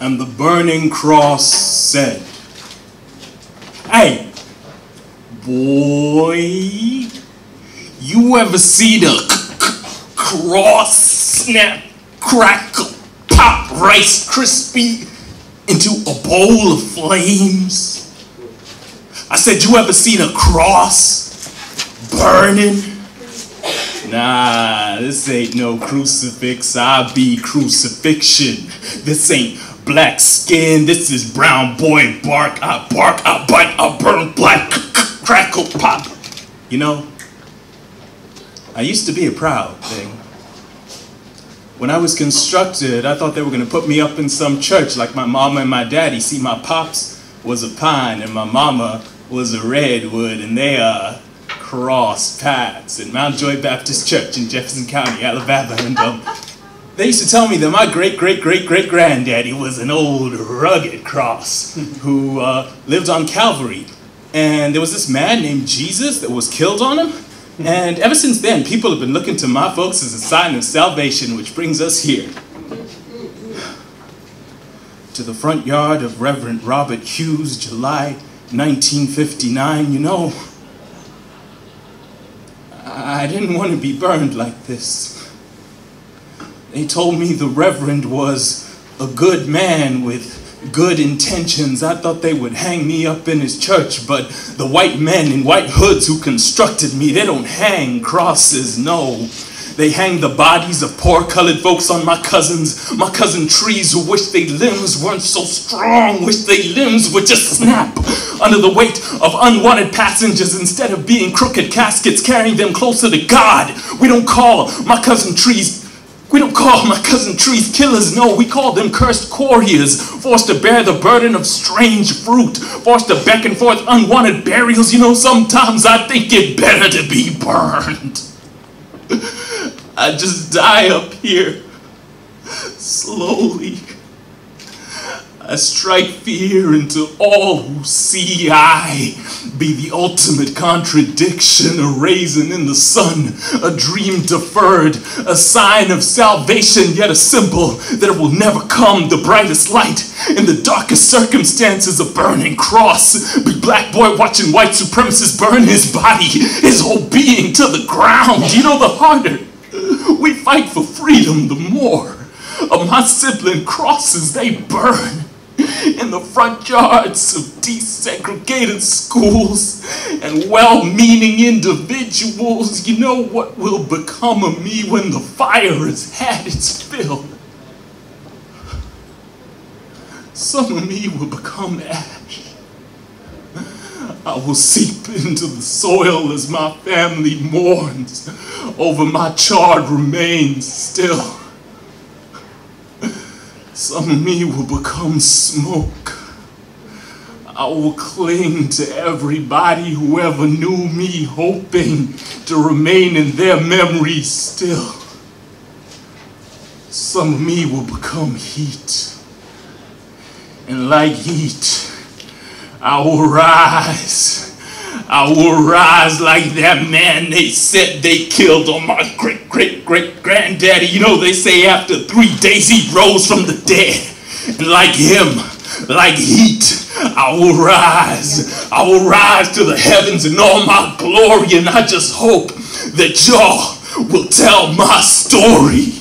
And the burning cross said, Hey, boy, you ever see the cross snap, crackle, pop Rice Krispie into a bowl of flames? I said, you ever seen a cross burning? Nah, this ain't no crucifix. I be crucifixion. This ain't black skin. This is brown boy bark. I bark, I bite, I burn black crackle pop. You know, I used to be a proud thing. When I was constructed, I thought they were gonna put me up in some church like my mama and my daddy. See, my pops was a pine and my mama was a redwood, and they uh, crossed paths at Mount Joy Baptist Church in Jefferson County, Alabama. And um, they used to tell me that my great great great great granddaddy was an old rugged cross who uh, lived on Calvary. And there was this man named Jesus that was killed on him. And ever since then, people have been looking to my folks as a sign of salvation, which brings us here to the front yard of Reverend Robert Hughes, July 1959, you know, I didn't want to be burned like this. They told me the Reverend was a good man with good intentions. I thought they would hang me up in his church, but the white men in white hoods who constructed me, they don't hang crosses, no. They hang the bodies of poor colored folks on my cousins, my cousin trees who wish their limbs weren't so strong, wish their limbs would just snap under the weight of unwanted passengers instead of being crooked caskets carrying them closer to God. We don't call my cousin trees we don't call my cousin trees killers, no, we call them cursed couriers, forced to bear the burden of strange fruit, forced to beckon forth unwanted burials. You know, sometimes I think it better to be burned. I just die up here, slowly. I strike fear into all who see I be the ultimate contradiction, a raisin in the sun, a dream deferred, a sign of salvation, yet a symbol that will never come the brightest light in the darkest circumstances, a burning cross. Be black boy watching white supremacists burn his body, his whole being to the ground. You know, the harder we fight for freedom, the more of my sibling crosses they burn in the front yards of desegregated schools and well-meaning individuals. You know what will become of me when the fire has had its fill? Some of me will become ash. I will seep into the soil as my family mourns over my charred remains still. Some of me will become smoke. I will cling to everybody who ever knew me, hoping to remain in their memories still. Some of me will become heat. And like heat, I will rise I will rise like that man they said they killed on my great great great granddaddy. You know, they say after three days he rose from the dead. And like him, like heat, I will rise. I will rise to the heavens in all my glory. And I just hope that y'all will tell my story.